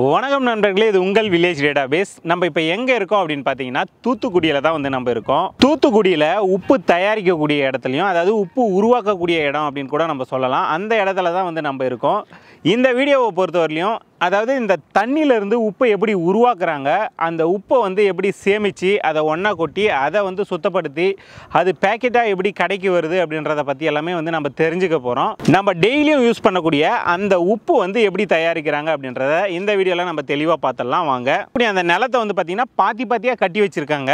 வணக்கம் நண்பர்களே இது உங்கள் வில்லேஜ் டேட்டா பேஸ் நம்ம இப்போ எங்கே இருக்கோம் அப்படின்னு பார்த்தீங்கன்னா தூத்துக்குடியில் தான் வந்து நம்ம இருக்கோம். தூத்துக்குடியில் உப்பு தயாரிக்கக்கூடிய இடத்துலையும் அதாவது உப்பு உருவாக்கக்கூடிய இடம் அப்படின்னு கூட நம்ம சொல்லலாம். அந்த இடத்துல தான் வந்து நம்ம இருக்கோம். இந்த வீடியோவை பொறுத்தவரையிலையும் அதாவது இந்த தண்ணியிலேருந்து உப்பை எப்படி உருவாக்குறாங்க அந்த உப்பை வந்து எப்படி சேமித்து அதை ஒன்றா கொட்டி அதை வந்து சுத்தப்படுத்தி அது பேக்கெட்டாக எப்படி கடைக்கு வருது அப்படின்றத பற்றி எல்லாமே வந்து நம்ம தெரிஞ்சுக்க போகிறோம் நம்ம டெய்லியும் யூஸ் பண்ணக்கூடிய அந்த உப்பு வந்து எப்படி தயாரிக்கிறாங்க அப்படின்றத இந்த வீடியோவில் நம்ம தெளிவாக பார்த்துடலாம். வாங்க. இப்படி அந்த நிலத்தை வந்து பார்த்திங்கன்னா பாத்தி பாத்தியாக கட்டி வச்சுருக்காங்க.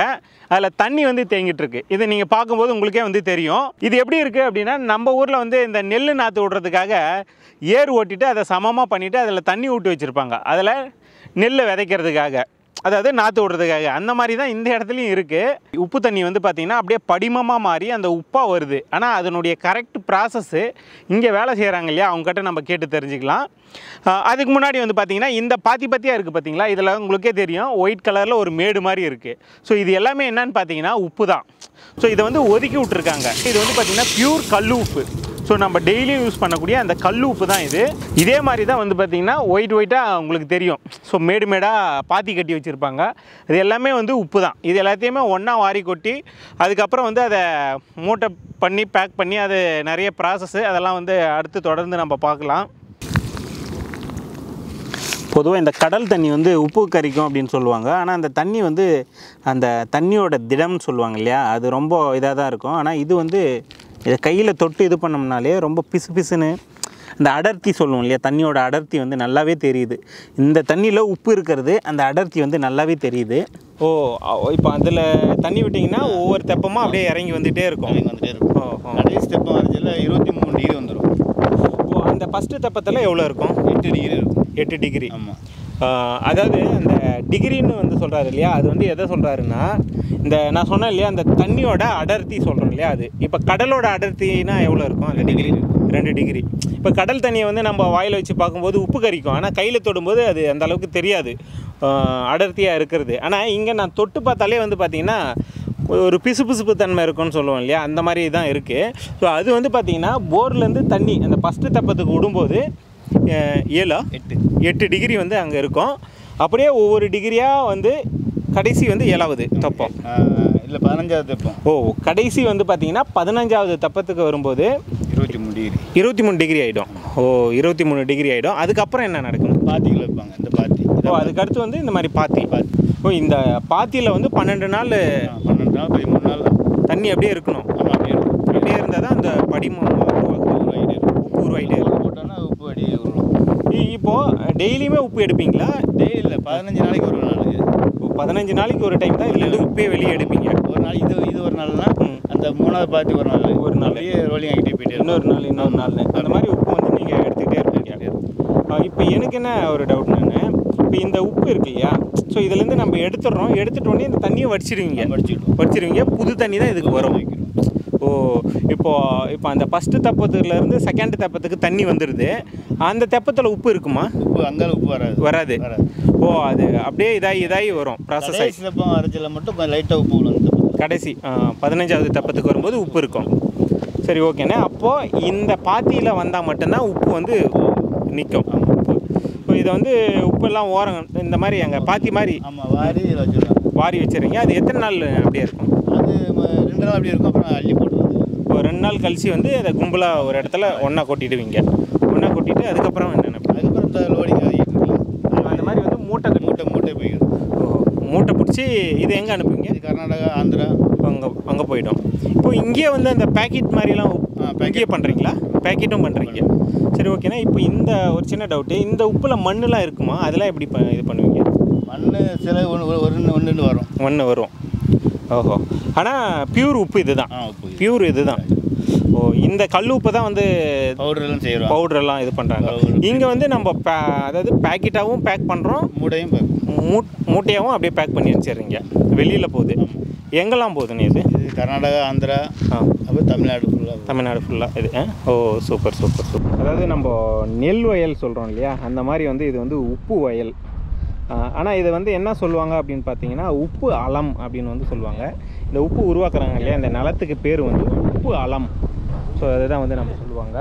அதில் தண்ணி வந்து தேங்கிட்டு இருக்கு. இது நீங்கள் பார்க்கும்போது உங்களுக்கே வந்து தெரியும். இது எப்படி இருக்குது அப்படின்னா நம்ம ஊரில் வந்து இந்த நெல் நாற்று விடுறதுக்காக ஏர் ஓட்டிட்டு அதை சமமாக பண்ணிவிட்டு அதில் தண்ணி விட்டு வச்சுருப்பாங்க. அதில் நெல் விதைக்கிறதுக்காக அதாவது நாற்று விடுறதுக்காக அந்த மாதிரி தான் இந்த இடத்துலையும் இருக்குது உப்பு தண்ணி வந்து பார்த்திங்கன்னா அப்படியே படிமமாக மாறி அந்த உப்பாக வருது. ஆனால் அதனுடைய கரெக்ட் ப்ராசஸ்ஸு இங்கே வேலை செய்கிறாங்க இல்லையா? அவங்ககிட்ட நம்ம கேட்டு தெரிஞ்சுக்கலாம். அதுக்கு முன்னாடி வந்து பார்த்திங்கன்னா இந்த பாத்தி பாத்தியாக இருக்குது பார்த்தீங்களா இதில் உங்களுக்கே தெரியும். ஒயிட் கலரில் ஒரு மேடு மாதிரி இருக்குது ஸோ இது எல்லாமே என்னன்னு பார்த்தீங்கன்னா உப்பு தான். ஸோ இதை வந்து ஒதுக்கி விட்ருக்காங்க இது வந்து பார்த்திங்கன்னா ப்யூர் கல் உப்பு. ஸோ நம்ம டெய்லியும் யூஸ் பண்ணக்கூடிய அந்த கல் உப்பு தான் இது. இதே மாதிரி தான் வந்து பார்த்திங்கன்னா ஒயிட் ஒயிட்டாக உங்களுக்கு தெரியும். ஸோ மேடு மேடாக பாத்தி கட்டி வச்சுருப்பாங்க. இது எல்லாமே வந்து உப்பு தான். இது எல்லாத்தையுமே ஒன்றா வாரி கொட்டி அதுக்கப்புறம் வந்து அதை மூட்டை பண்ணி பேக் பண்ணி அது நிறைய ப்ராசஸ்ஸு அதெல்லாம் வந்து அடுத்து தொடர்ந்து நம்ம பார்க்கலாம். பொதுவாக இந்த கடல் தண்ணி வந்து உப்பு கரிக்கும் அப்படின்னு சொல்லுவாங்க. ஆனால் அந்த தண்ணி வந்து அந்த தண்ணியோட திடம்னு சொல்லுவாங்க இல்லையா? அது ரொம்ப இதாக தான் இருக்கும். ஆனால் இது வந்து இதை கையில் தொட்டு இது பண்ணோம்னாலே ரொம்ப பிசு பிசுன்னு இந்த அடர்த்தி சொல்லுவோம் இல்லையா? தண்ணியோட அடர்த்தி வந்து நல்லாவே தெரியுது. இந்த தண்ணியில் உப்பு இருக்கிறது அந்த அடர்த்தி வந்து நல்லாவே தெரியுது. ஓ இப்போ அதில் தண்ணி விட்டிங்கன்னா ஒவ்வொரு தெப்பமாக அப்படியே இறங்கி வந்துகிட்டே இருக்கும். இங்கே வந்துட்டே இருக்கும். ஓ ஓ. கடைசி ஸ்டெப் வரைச்சில் இருபத்தி மூணு டிகிரி வந்துடும் ஓ அந்த ஃபஸ்ட்டு தெப்பத்தில் எவ்வளோ இருக்கும்? எட்டு டிகிரி இருக்கும். எட்டு டிகிரி ஆமாம் அதாவது அந்த டிகிரின்னு வந்து சொல்கிறாரு இல்லையா? அது வந்து எதை சொல்கிறாருன்னா இந்த நான் சொன்னேன் இல்லையா அந்த தண்ணியோட அடர்த்தி சொல்கிறோம் இல்லையா அது? இப்போ கடலோட அடர்த்தினா எவ்வளோ இருக்கும்? அந்த டிகிரி. ரெண்டு டிகிரி. இப்போ கடல் தண்ணியை வந்து நம்ம வாயில் வச்சு பார்க்கும்போது உப்பு கரிக்கும். ஆனால் கையில் தொடும்போது அது அந்த அளவுக்கு தெரியாது. அடர்த்தியாக இருக்கிறது. ஆனால் இங்கே நான் தொட்டு பார்த்தாலே வந்து பார்த்திங்கன்னா ஒரு பிசுபிசுப்பு தன்மை இருக்கும்னு சொல்லுவோம் இல்லையா? அந்த மாதிரி தான் இருக்குது ஸோ அது வந்து பார்த்திங்கன்னா போர்லேருந்து தண்ணி அந்த ஃபஸ்ட்டு தெப்பத்துக்கு விடும்போது ஏழா எட்டு. எட்டு டிகிரி வந்து அங்கே இருக்கும். அப்படியே ஒவ்வொரு டிகிரியாக வந்து கடைசி வந்து ஏழாவது தப்பம். இல்லை பதினஞ்சாவது தெப்பம். ஓ கடைசி வந்து பார்த்தீங்கன்னா பதினஞ்சாவது தப்பத்துக்கு வரும்போது இருபத்தி மூணு டிகிரி இருபத்தி மூணு டிகிரி ஆகிடும் ஓ இருபத்தி மூணு டிகிரி ஆகிடும் அதுக்கப்புறம் என்ன நடக்கும்? பாத்திகள் வைப்பாங்க இந்த பாத்தி. ஓ அதுக்கு அடுத்து வந்து இந்த மாதிரி பாத்தி. பாத்தி. ஓ இந்த பாத்தியில் வந்து பன்னெண்டு நாள் பன்னெண்டு நாள் பதிமூணு நாள் தண்ணி அப்படியே இருக்கணும். அப்படியே இருந்தால் தான் அந்த படிமம் உருவாகிட்டே இருக்கும். உப்பு உருவாகிட்டே இருக்கும் உப்பு போட்டோன்னா உப்பு அடியே உருளும் இ- இப்போ டெய்லியுமே உப்பு எடுப்பீங்களா? டெய்லி இல்லை பதினஞ்சு நாளைக்கு ஒரு நாள். பதினஞ்சு நாளைக்கு ஒரு டைம் தான் இதுலேருந்து உப்பே வெளியே எடுப்பீங்க? ஒரு நாள் இது இது ஒரு நாள்னா. அந்த மூணாவது பாத்தி ஒரு நாள். ஒரு நாள். ரோலிங் ஆகிட்டே போயிட்டே. இன்னொரு நாள் இன்னொரு நாள் அந்த மாதிரி உப்பு வந்து நீங்கள் எடுத்துக்கிட்டே இருப்பீங்க. இப்போ எனக்கு என்ன ஒரு டவுட் நான் இப்போ இந்த உப்பு இருக்கு இல்லையா? ஸோ இதுலேருந்து நம்ம எடுத்துடுறோம். எடுத்துட்ட உடனே இந்த தண்ணியை வடிச்சிடுவீங்க. நம்ம அடிச்சுக்கிடுவோம் வடிச்சிருவீங்க புது தண்ணி தான் இதுக்கு வரும். ஓ இப்போ இப்போ அந்த ஃபஸ்ட்டு தெப்பத்துலேருந்து செகண்ட் தெப்பத்துக்கு தண்ணி வந்துடுது அந்த தெப்பத்தில் உப்பு இருக்குமா? உப்பு அங்கால உப்பு வராது. வராது. வராது. ஓ அது அப்படியே இதாகி இதாகி வரும். ப்ராசஸ் ஆகி தெப்பம் அரைச்சல மட்டும் லைட்டாக உப்பு விழுந்து கடைசி பதினஞ்சாவது தெப்பத்துக்கு வரும்போது உப்பு இருக்கும். சரி ஓகேண்ணே. அப்போது இந்த பாத்தியில் வந்தால் மட்டும்தான் உப்பு வந்து நிற்கும் இப்போ இதை வந்து உப்பெல்லாம் ஓரம் இந்த மாதிரி அங்கே பாத்தி மாதிரி ஆமாம் வாரி வச்சுருவோம் வாரி வச்சுருங்க அது எத்தனை நாள் அப்படியே இருக்கும்? அது ரெண்டு நாள் அப்படி இருக்கும். அப்புறம் அள்ளி போட்டு வந்து இப்போ ரெண்டு நாள் கழிச்சு வந்து அதை கும்பலாக ஒரு இடத்துல ஒன்றா கொட்டிடுவீங்க. கொட்டிட்டு அதுக்கப்புறம் என்னென்ன அதுக்கப்புறம் லோடிங் அந்த மாதிரி வந்து மூட்டை கட்டி மூட்டை மூட்டை போய்க்கும் ஓ, மூட்டை பிடிச்சி இது எங்கே அனுப்புவீங்க? இது கர்நாடகா ஆந்திரா. அங்கே அங்கே போயிடும். இப்போ இங்கேயே வந்து அந்த பேக்கெட் மாதிரிலாம் இங்கேயே பண்ணுறீங்களா பேக்கெட்டும் பண்ணுறீங்க சரி ஓகேண்ணா இப்போ இந்த ஒரு சின்ன டவுட்டு இந்த உப்பில் மண்ணுலாம் இருக்குமா? அதெல்லாம் எப்படி ப இது பண்ணுவீங்க? மண் சில ஒன்று ஒரு ஒன்று வரும். மண் வரும். ஓஹோ. ஆனால் பியூர் உப்பு இதுதான். ஆ உப்பு பியூர் இதுதான். ஓ இந்த கல் உப்பு தான் வந்து பவுடர் எல்லாம் செய்கிறோம் பவுடரெல்லாம் இது பண்ணுறாங்க. இங்கே வந்து நம்ம அதாவது பேக்கெட்டாகவும் பேக் பண்ணுறோம் மூடையும் பார்க்கும் மூட் மூட்டையாகவும் அப்படியே பேக் பண்ணி வச்சிடுறீங்க. வெளியில் போகுது. எங்கெல்லாம் போகுதுண்ணே இது? இது கர்நாடகா ஆந்திரா ஆ. அப்புறம் தமிழ்நாடு ஃபுல்லாக தமிழ்நாடு ஃபுல்லாக இது? ஓ சூப்பர் சூப்பர் சூப்பர். அதாவது நம்ம நெல் வயல் சொல்கிறோம் இல்லையா? அந்த மாதிரி வந்து இது வந்து உப்பு வயல். ஆனால் இதை வந்து என்ன சொல்லுவாங்க அப்படின்னு பார்த்தீங்கன்னா உப்பு அலம் அப்படின்னு வந்து சொல்லுவாங்க. இந்த உப்பு உருவாக்குறாங்க இல்லையா? இந்த நிலத்துக்கு பேர் வந்து உப்பு அலம். ஸோ அதுதான் வந்து நம்ம சொல்லுவாங்க.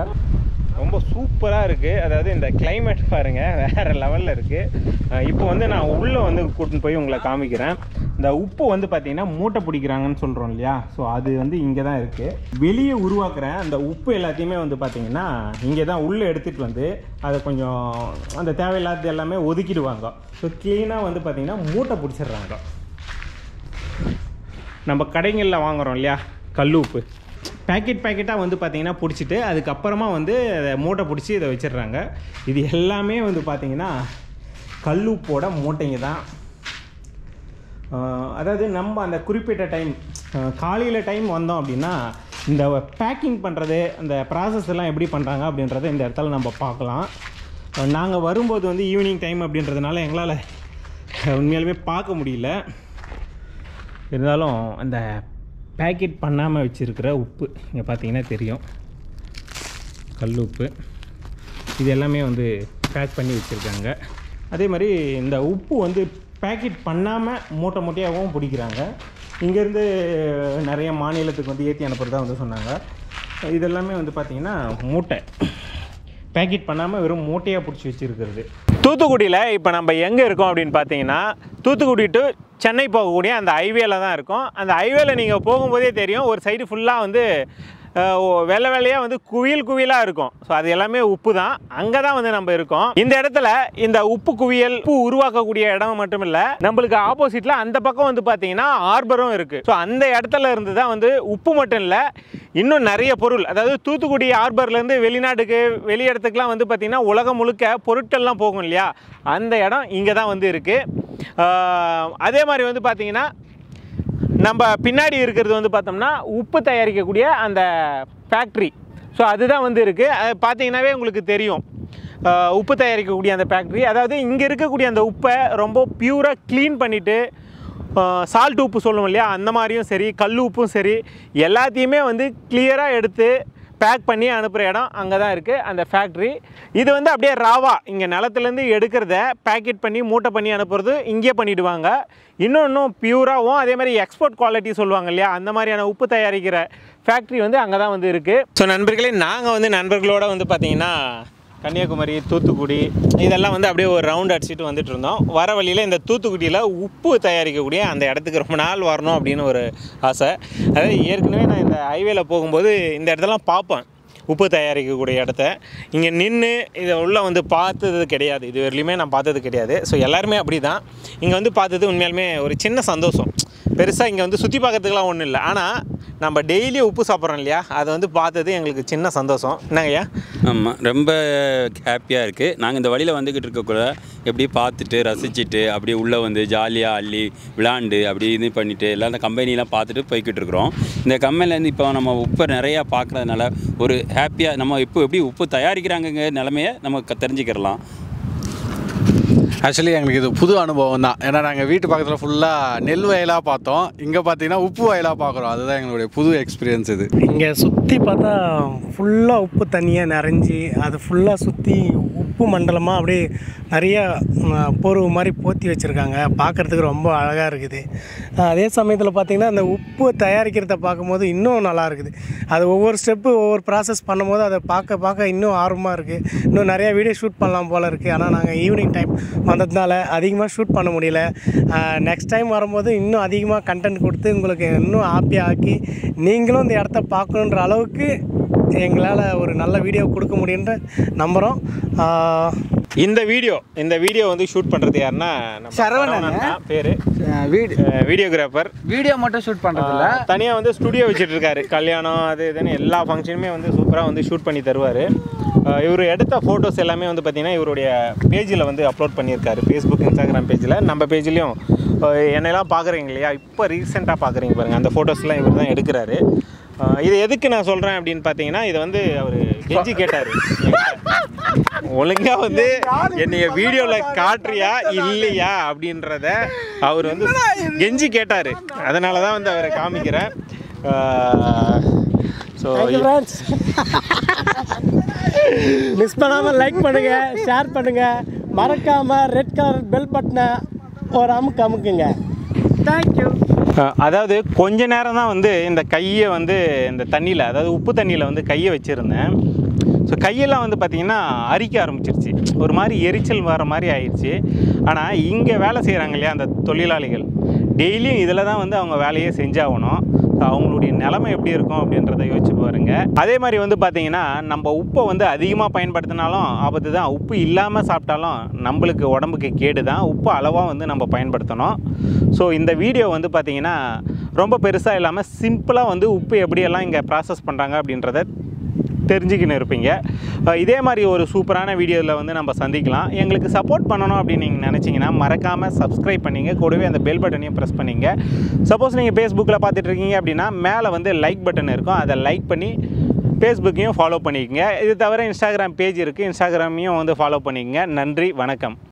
ரொம்ப சூப்பராக இருக்குது அதாவது இந்த கிளைமேட் பாருங்கள் வேறு லெவலில் இருக்குது இப்போ வந்து நான் உள்ளே வந்து கூட்டின்னு போய் உங்களை காமிக்கிறேன். இந்த உப்பு வந்து பார்த்திங்கன்னா மூட்டை பிடிக்கிறாங்கன்னு சொல்கிறோம் இல்லையா? ஸோ அது வந்து இங்கே தான் இருக்குது வெளியே உருவாக்குற அந்த உப்பு எல்லாத்தையுமே வந்து பார்த்திங்கன்னா இங்கே தான் உள்ளே எடுத்துகிட்டு வந்து அதை கொஞ்சம் அந்த தேவையில்லாத எல்லாமே ஒதுக்கிடுவாங்க. ஸோ க்ளீனாக வந்து பார்த்திங்கன்னா மூட்டை பிடிச்சிடுறாங்க. நம்ம கடைங்களில் வாங்குறோம் இல்லையா? கல் உப்பு. பேக்கெட் பேக்கெட்டாக வந்து பார்த்தீங்கன்னா பிடிச்சிட்டு அதுக்கப்புறமா வந்து அதை மூட்டை பிடிச்சி இதை வச்சிடுறாங்க. இது எல்லாமே வந்து பார்த்தீங்கன்னா கல் உப்போட மூட்டைங்க தான். அதாவது நம்ம அந்த குறிப்பிட்ட டைம் காலையில் டைம் வந்தோம் அப்படின்னா இந்த பேக்கிங் பண்ணுறது அந்த ப்ராசஸ் எல்லாம் எப்படி பண்ணுறாங்க அப்படின்றத இந்த இடத்துல நம்ம பார்க்கலாம். நாங்கள் வரும்போது வந்து ஈவினிங் டைம் அப்படின்றதுனால எங்களால் உண்மையாலுமே பார்க்க முடியல. இருந்தாலும் அந்த பேக்கெட் பண்ணாமல் வச்சுருக்கிற உப்பு இங்கே பார்த்தீங்கன்னா தெரியும். கல் உப்பு. இது எல்லாமே வந்து பேக் பண்ணி வச்சுருக்காங்க. அதே மாதிரி இந்த உப்பு வந்து பேக்கெட் பண்ணாமல் மூட்டை மூட்டையாகவும் பிடிக்கிறாங்க. இங்கேருந்து நிறைய மாநிலத்துக்கு வந்து ஏற்றி அனுப்புறதா வந்து சொன்னாங்க. இதெல்லாமே வந்து பார்த்திங்கன்னா மூட்டை. பேக்கெட் பண்ணாமல் வெறும் மூட்டையாக பிடிச்சி வச்சுருக்கிறது. தூத்துக்குடியில் இப்போ நம்ம எங்கே இருக்கோம் அப்படின்னு பார்த்தீங்கன்னா தூத்துக்குடி டு சென்னை போகக்கூடிய அந்த ஹைவேல தான் இருக்கும். அந்த ஹைவேல நீங்கள் போகும்போதே தெரியும் ஒரு சைடு ஃபுல்லாக வந்து வெள்ள வெள்ளை வெள்ளையாக வந்து குவியல் குவியலாக இருக்கும். ஸோ அது எல்லாமே உப்பு தான். அங்கே தான் வந்து நம்ம இருக்கோம். இந்த இடத்துல இந்த உப்பு குவியல் உப்பு உருவாக்கக்கூடிய இடம் மட்டும் இல்லை நம்மளுக்கு ஆப்போசிட்டில் அந்த பக்கம் வந்து பார்த்தீங்கன்னா ஆர்பரும் இருக்குது ஸோ அந்த இடத்துல இருந்து தான் வந்து உப்பு மட்டும் இல்லை இன்னும் நிறைய பொருள். அதாவது தூத்துக்குடி ஆர்பர்லேருந்து வெளிநாட்டுக்கு வெளி இடத்துக்குலாம் வந்து பார்த்திங்கன்னா உலகம் முழுக்க பொருட்கள்லாம் போகும் இல்லையா? அந்த இடம் இங்கே தான் வந்து இருக்குது அதே மாதிரி வந்து பார்த்திங்கன்னா நம்ம பின்னாடி இருக்கிறது வந்து பார்த்தோம்னா உப்பு தயாரிக்கக்கூடிய அந்த ஃபேக்ட்ரி ஸோ அதுதான் வந்து இருக்குது அது பார்த்தீங்கன்னாவே உங்களுக்கு தெரியும். உப்பு தயாரிக்கக்கூடிய அந்த ஃபேக்ட்ரி அதாவது இங்கே இருக்கக்கூடிய அந்த உப்பை ரொம்ப பியூராக க்ளீன் பண்ணிவிட்டு சால்ட் உப்பு சொல்லுவோம் இல்லையா? அந்த மாதிரியும் சரி கல் உப்பும் சரி எல்லாத்தையுமே வந்து கிளியராக எடுத்து பேக் பண்ணி அனுப்புகிற இடம் அங்கே தான் இருக்குது அந்த ஃபேக்ட்ரி இது வந்து அப்படியே ராவா இங்கே நிலத்துலேருந்து எடுக்கிறத பேக்கெட் பண்ணி மூட்டை பண்ணி அனுப்புறது இங்கே பண்ணிவிடுவாங்க இன்னொன்றும் பியூராகவும் அதே மாதிரி எக்ஸ்போர்ட் குவாலிட்டி சொல்லுவாங்க இல்லையா அந்த மாதிரியான உப்பு தயாரிக்கிற ஃபேக்ட்ரி வந்து அங்கே தான் வந்து இருக்குது ஸோ நண்பர்களே நாங்கள் வந்து நண்பர்களோட வந்து பார்த்திங்கன்னா கன்னியாகுமரி தூத்துக்குடி இதெல்லாம் வந்து அப்படியே ஒரு ரவுண்ட் அடிச்சுட்டு வந்துட்டு இருந்தோம். வர வழியில் இந்த தூத்துக்குடியில் உப்பு தயாரிக்கக்கூடிய அந்த இடத்துக்கு ரொம்ப நாள் வரணும் அப்படின்னு ஒரு ஆசை. அதாவது ஏற்கனவே நான் இந்த ஹைவேல போகும்போது இந்த இடத்தெல்லாம் பார்ப்பேன். உப்பு தயாரிக்கக்கூடிய இடத்த. இங்கே நின்று இதை உள்ளே வந்து பார்த்தது கிடையாது. இது வரலையுமே நான் பார்த்தது கிடையாது. ஸோ எல்லாருமே அப்படி தான் இங்கே வந்து பார்த்தது உண்மையாலுமே ஒரு சின்ன சந்தோஷம். பெருசாக இங்கே வந்து சுற்றி பார்க்கறதுக்குலாம் ஒன்றும் இல்லை. ஆனால் நம்ம டெய்லி உப்பு சாப்பிட்றோம் இல்லையா? அதை வந்து பார்த்தது எங்களுக்கு சின்ன சந்தோஷம். என்னங்கய்யா ஆமாம் ரொம்ப ஹாப்பியாக இருக்குது நாங்கள் இந்த வழியில் வந்துக்கிட்டு இருக்கக்குள்ள எப்படி பார்த்துட்டு ரசிச்சுட்டு அப்படியே உள்ளே வந்து ஜாலியாக அள்ளி விளாண்டு அப்படி இது பண்ணிவிட்டு எல்லாம் அந்த கம்பெனிலாம் பார்த்துட்டு போய்கிட்டு இருக்கிறோம். இந்த கம்பெனிலேருந்து இப்போ நம்ம உப்பை நிறையா பார்க்குறதுனால ஒரு ஹாப்பியாக நம்ம இப்போ எப்படி உப்பு தயாரிக்கிறாங்கங்க நிலமையை நம்ம தெரிஞ்சுக்கிறலாம். ஆக்சுவலி எங்களுக்கு இது புது அனுபவம் தான். ஏன்னா நாங்கள் வீட்டு பக்கத்தில் ஃபுல்லாக நெல் வயலாக பார்த்தோம். இங்கே பார்த்தீங்கன்னா உப்பு வயலாக பார்க்குறோம் அதுதான் எங்களுடைய புது எக்ஸ்பீரியன்ஸ் இது. இங்கே சுற்றி பார்த்தா ஃபுல்லாக உப்பு தண்ணியாக நிறைஞ்சி அது ஃபுல்லாக சுற்றி உப்பு மண்டலமாக அப்படியே நிறைய போர்வு மாதிரி போத்தி வச்சுருக்காங்க. பார்க்குறதுக்கு ரொம்ப அழகாக இருக்குது. அதே சமயத்தில் பார்த்திங்கன்னா அந்த உப்பு தயாரிக்கிறத பார்க்கும்போது இன்னும் நல்லா இருக்குது. அது ஒவ்வொரு ஸ்டெப்பு ஒவ்வொரு ப்ராசஸ் பண்ணும்போது அதை பார்க்க பார்க்க இன்னும் ஆர்வமாக இருக்குது இன்னும் நிறையா வீடியோ ஷூட் பண்ணலாம் போல் இருக்குது ஆனால் நாங்கள் ஈவினிங் டைம் வந்ததுனால அதிகமாக ஷூட் பண்ண முடியல. நெக்ஸ்ட் டைம் வரும்போது இன்னும் அதிகமாக கண்டென்ட் கொடுத்து உங்களுக்கு இன்னும் ஹாப்பியாக ஆக்கி நீங்களும் இந்த இடத்த பார்க்கணுன்ற அளவுக்கு எங்களால் ஒரு நல்ல வீடியோ கொடுக்க முடியுன்ற நம்புகிறோம் இந்த வீடியோ இந்த வீடியோ வந்து ஷூட் பண்ணுறது யாருன்னா சரவணன். பேர். வீடு. வீடியோகிராஃபர் வீடியோ மட்டும் ஷூட் பண்ணுறதில்ல தனியாக வந்து ஸ்டுடியோ வச்சுட்டு இருக்காரு. கல்யாணம் அது இதுன்னு எல்லா ஃபங்க்ஷனுமே வந்து சூப்பராக வந்து ஷூட் பண்ணி தருவார். இவர் எடுத்த ஃபோட்டோஸ் எல்லாமே வந்து பார்த்திங்கன்னா இவருடைய பேஜில் வந்து அப்லோட் பண்ணியிருக்காரு. ஃபேஸ்புக் இன்ஸ்டாகிராம் பேஜில் நம்ம பேஜ்லேயும் என்னெல்லாம் பார்க்குறீங்க இல்லையா? இப்போ ரீசெண்டாக பார்க்குறீங்க பாருங்கள் அந்த ஃபோட்டோஸ்லாம் இவர் தான் எடுக்கிறாரு. இது எதுக்கு நான் சொல்கிறேன் அப்படின்னு பார்த்தீங்கன்னா இதை வந்து அவர் கெஞ்சி கேட்டார். ஒழுங்கா வந்து என்னைய வீடியோவில் காட்டுறியா இல்லையா அப்படின்றத அவர் வந்து கெஞ்சி கேட்டார். அதனால தான் வந்து அவரை காமிக்கிறேன். ஸோ மிஸ் பண்ணாமல் லைக் பண்ணுங்கள் ஷேர் பண்ணுங்கள் மறக்காமல் ரெட் கலர் பெல் பட்டனை ஒரு அமுக்கு அமுக்குங்க தேங்க்யூ அதாவது கொஞ்ச நேரம் தான் வந்து இந்த கையை வந்து இந்த தண்ணியில் அதாவது உப்பு தண்ணியில் வந்து கையை வச்சுருந்தேன். ஸோ கையெல்லாம் வந்து பார்த்திங்கன்னா அரிக்க ஆரம்பிச்சிருச்சு. ஒரு மாதிரி எரிச்சல் வர மாதிரி ஆயிடுச்சு. ஆனால் இங்கே வேலை செய்கிறாங்க இல்லையா அந்த தொழிலாளிகள்? டெய்லியும் இதில் தான் வந்து அவங்க வேலையே செஞ்சாகணும். ஸோ அவங்களுடைய நிலைமை எப்படி இருக்கும் அப்படின்றத யோசிச்சு பாருங்க. அதே மாதிரி வந்து பார்த்தீங்கன்னா நம்ம உப்பை வந்து அதிகமாக பயன்படுத்தினாலும் ஆபத்து தான். உப்பு இல்லாமல் சாப்பிட்டாலும் நம்மளுக்கு உடம்புக்கு கேடு தான். உப்பு அளவாக வந்து நம்ம பயன்படுத்தணும். ஸோ இந்த வீடியோ வந்து பார்த்தீங்கன்னா ரொம்ப பெருசாக இல்லாமல் சிம்பிளாக வந்து உப்பு எப்படியெல்லாம் இங்கே ப்ராசஸ் பண்ணுறாங்க அப்படின்றத தெரிஞ்சுக்கின்னு இருப்பீங்க. இதே மாதிரி ஒரு சூப்பரான வீடியோவில் வந்து நம்ம சந்திக்கலாம். எங்களுக்கு சப்போர்ட் பண்ணணும் அப்படின்னு நீங்கள் நினச்சிங்கன்னா மறக்காமல் சப்ஸ்கிரைப் பண்ணிங்க. கூடவே அந்த பெல் பட்டனையும் ப்ரெஸ் பண்ணிங்க. சப்போஸ் நீங்கள் ஃபேஸ்புக்கில் பார்த்துட்டு இருக்கீங்க அப்படின்னா மேலே வந்து லைக் பட்டன் இருக்கும். அதை லைக் பண்ணி ஃபேஸ்புக்கையும் ஃபாலோ பண்ணிக்கங்க. இது தவிர இன்ஸ்டாகிராம் பேஜ் இருக்குது இன்ஸ்டாகிராமையும் வந்து ஃபாலோ பண்ணிக்கங்க. நன்றி வணக்கம்.